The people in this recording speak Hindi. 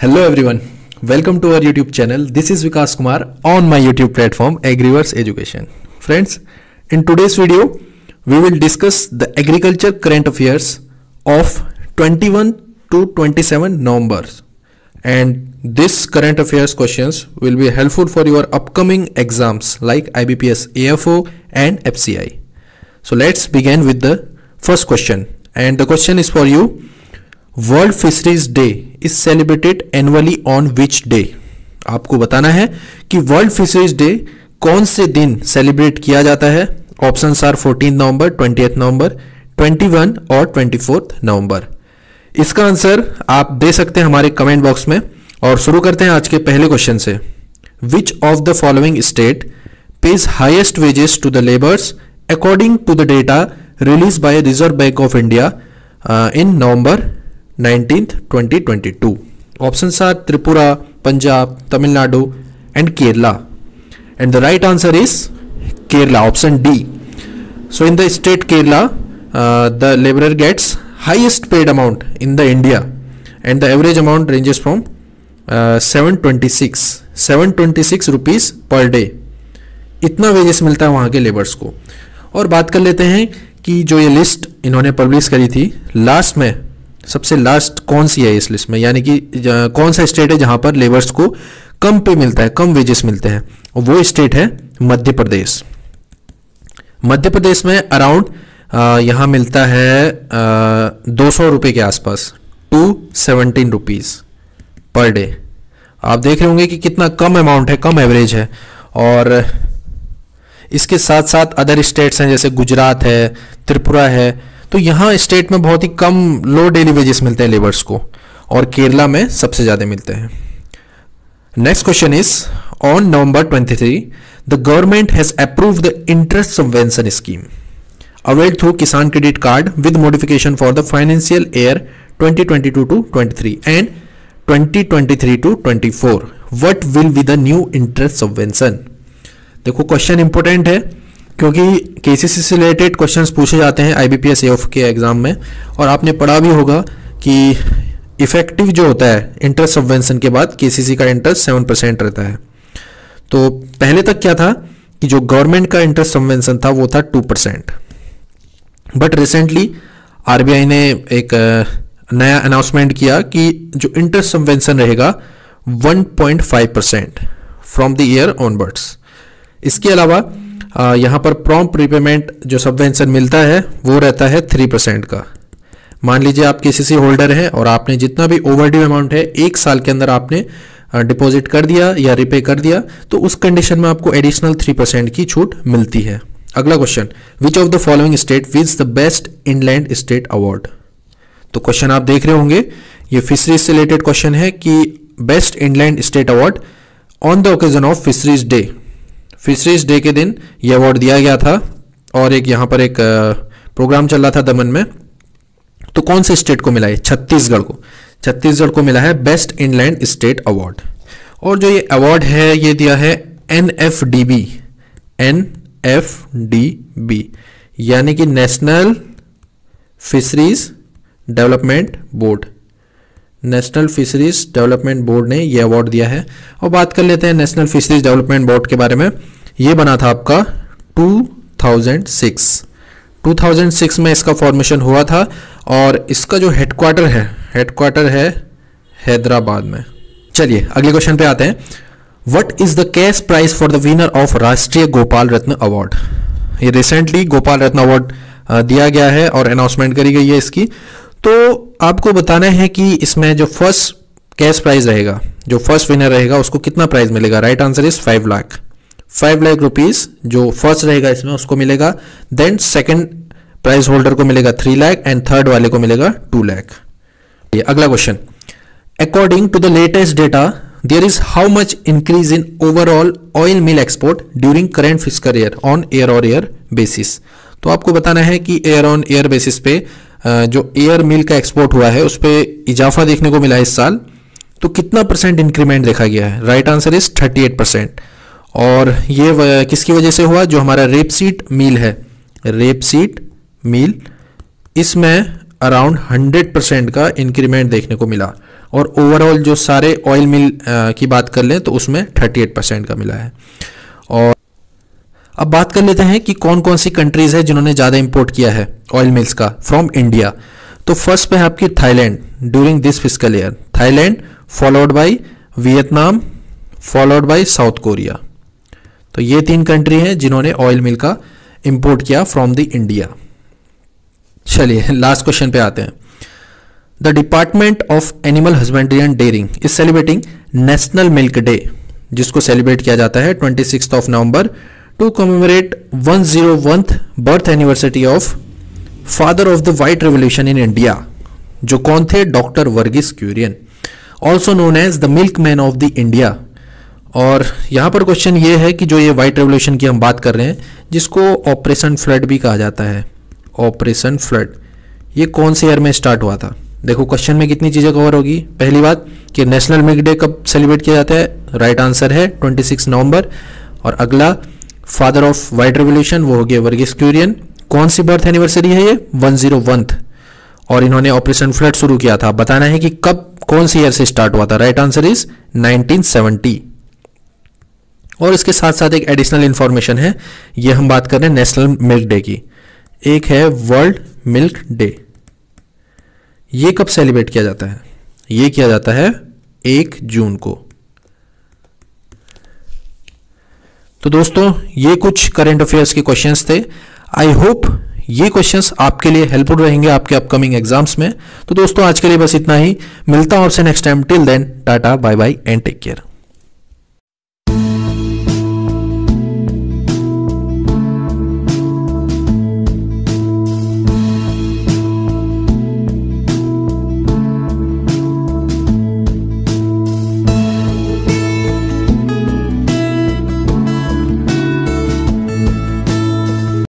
Hello everyone. Welcome to our YouTube channel. This is Vikas Kumar on my YouTube platform Agriverse Education. Friends, in today's video, we will discuss the agriculture current affairs of 21 to 27 November. And this current affairs questions will be helpful for your upcoming exams like IBPS AFO and FCI. So let's begin with the first question. And the question is for you. World Fisheries Day is celebrated annually on which day आपको बताना है कि वर्ल्ड फिशरीज डे कौन से दिन सेलिब्रेट किया जाता है? Option are fourteen November twenty November 21 और 24 नवंबर इसका आंसर आप दे सकते हैं हमारे कमेंट बॉक्स में और शुरू करते हैं आज के पहले क्वेश्चन से. Which of the following state pays highest wages to the labours according to the data released by Reserve Bank of India in November 19th 2022 options are tripura punjab tamil nadu and kerala and the right answer is kerala option d so in the state kerala uh, the laborer gets highest paid amount in the india and the average amount ranges from uh, 726 726 rupees per day इतना वेजेस मिलता है वहाँ के लेबर्स को और बात कर लेते हैं कि जो ये लिस्ट इन्होंने पब्लिश करी थी लास्ट में सबसे लास्ट कौन सी है इस लिस्ट में? यानी कि कौन सा स्टेट है जहाँ पर लेबर्स को कम पे मिलता है, कम वेजेस मिलते हैं? और वो स्टेट है मध्य प्रदेश। मध्य प्रदेश में अराउंड यहाँ मिलता है दो सौ रुपये के आसपास। Two seventeen rupees per day आप देख रहे होंगे कि कितना कम अमाउंट है, कम एवरेज है। और इसके साथ साथ अदर स्टेट्स हैं, जैसे गुजरात है, त्रिपुरा है तो यहाँ स्टेट में बहुत ही कम लो डेली वेजेस मिलते हैं लेबर्स को, और केरला में सबसे ज़्यादा मिलते हैं। Next question is on November 23 the government has approve the interest subvention scheme availed through Kisan credit card with modification for the financial year 2022 to 23 and 2023 to 24 what will be the new interest subvention देखो क्वेश्चन इंपॉर्टेंट है, क्योंकि केसीसी से रिलेटेड क्वेश्चंस पूछे जाते हैं आईबीपीएस एफ़ के एग्ज़ाम में। और आपने पढ़ा भी होगा कि इफ़ेक्टिव जो होता है इंटरेस्ट सबवेंशन के बाद केसीसी का इंटरेस्ट सेवन परसेंट रहता है। तो पहले तक क्या था कि जो गवर्नमेंट का इंटरेस्ट सबवेंशन था, वो था two percent but recently RBI ने एक नया अनाउंसमेंट किया कि जो इंटरेस्ट सबवेंशन रहेगा 1.5 percent from the year onwards इसके अलावा यहाँ पर प्रॉम्प रिपेमेंट जो सबवेंशन मिलता है, वो रहता है थ्री परसेंट का। मान लीजिए आप किसी होल्डर हैं और आपने जितना भी ओवर अमाउंट है, एक साल के अंदर आपने डिपॉजिट कर दिया या रिपे कर दिया तो उस कंडीशन में आपको एडिशनल थ्री परसेंट की छूट मिलती है। अगला question which of the following state wins the best inland state award तो क्वेश्चन आप देख रहे होंगे, ये फिशरीज से रिलेटेड क्वेश्चन है कि best inland state award on the occasion of fisheries day fisheries day के दिन ये अवार्ड दिया गया था और एक यहाँ पर एक प्रोग्राम चल रहा था दमन में। तो कौन से स्टेट को मिला है छत्तीसगढ़ को। छत्तीसगढ़ को मिला है बेस्ट इनलैंड स्टेट अवार्ड और जो ये अवार्ड है, ये दिया है N F D B N F D B यानी कि National Fisheries Development Board National Fisheries Development Board ने यह अवार्ड दिया है। और बात कर लेते हैं नेशनल फिशरीज डेवलपमेंट बोर्ड के बारे में। ये बना था आपका 2006 2006 में इसका फॉर्मेशन हुआ था और इसका जो हेडक्वार्टर है हेडक्वार्टर है हैदराबाद में। चलिए, अगले क्वेश्चन पे आते हैं। What is the cash prize for the winner of Rashtriya Gopal Ratna award ये रिसेंटली गोपाल रत्न अवार्ड दिया गया है और अनाउंसमेंट करी गई है इसकी। तो आपको बताना है कि इसमें जो फ़र्स्ट कैश प्राइज रहेगा, जो फ़र्स्ट विनर रहेगा, उसको कितना प्राइज मिलेगा? Right answer is five lakh five lakh rupees जो फ़र्स्ट रहेगा इसमें, उसको मिलेगा। देन सेकंड प्राइज होल्डर को मिलेगा थ्री लाख एंड थर्ड वाले को मिलेगा टू लाख अगला question according to the latest data there is how much increase in overall oil mill export during current fiscal year on year और एयर बेसिस तो आपको बताना है कि एयर ऑन एयर बेसिस पे जो एयर मिल का एक्सपोर्ट हुआ है, उस पर इजाफा देखने को मिला इस साल। तो कितना परसेंट इंक्रीमेंट देखा गया है? राइट आंसर इज़ 38 परसेंट और ये किसकी वजह से हुआ? जो हमारा रेपसीट मिल है। रेपसीट मिल इसमें अराउंड 100 परसेंट का इंक्रीमेंट देखने को मिला। और ओवरऑल जो सारे ऑयल मिल की बात कर लें तो उसमें 38 परसेंट का मिला है। बात कर लेते हैं कि कौन कौन सी कंट्रीज़ है जिन्होंने ज़्यादा इंपोर्ट किया है ऑयल मिल्स का फ्रॉम इंडिया तो फ़र्स्ट पे है आपकी Thailand during this fiscal year Thailand followed by Vietnam followed by South Korea तो ये तीन कंट्री हैं जिन्होंने ऑयल मिल का इंपोर्ट किया फ्रॉम द इंडिया चलिए लास्ट क्वेश्चन पे आते हैं. The department of animal husbandry and dairying is celebrating National Milk Day जिसको सेलिब्रेट किया जाता है twenty of November to commemorate one zero oneth birth anniversary of father of the white revolution in India जो कौन थे? Doctor Verghese Kurien also known as the milkman of the India और यहाँ पर क्वेश्चन ये है कि जो ये व्हाइट रेवोल्यूशन की हम बात कर रहे हैं, जिसको ऑपरेशन फ्लड भी कहा जाता है। ऑपरेशन फ्लड ये कौन से ईयर में स्टार्ट हुआ था? देखो क्वेश्चन में कितनी चीज़ें कवर होगी। पहली बात कि नेशनल मिल्क डे कब सेलिब्रेट किया जाता है? राइट right आंसर है 26 नवंबर और अगला फादर ऑफ़ वाइट रेवोल्यूशन वो हो गया वर्गीस क्यूरियन। कौन सी बर्थ एनिवर्सरी है ये? वन ज़ीरो और इन्होंने ऑपरेशन फ्लड शुरू किया था। बताना है कि कब, कौन सी ईयर से स्टार्ट हुआ था? राइट आंसर इज़ 1970 और इसके साथ साथ एक एडिशनल इंफॉर्मेशन है। ये हम बात कर रहे हैं नेशनल मिल्क डे की। एक है वर्ल्ड मिल्क डे ये कब सेलिब्रेट किया जाता है? ये किया जाता है एक जून को। तो दोस्तों, ये कुछ करेंट अफेयर्स के क्वेश्चंस थे। आई होप ये क्वेश्चंस आपके लिए हेल्पफुल रहेंगे आपके अपकमिंग एग्ज़ाम्स में। तो दोस्तों, आज के लिए बस इतना ही। मिलता हूँ आपसे next time till then tata bye bye and take care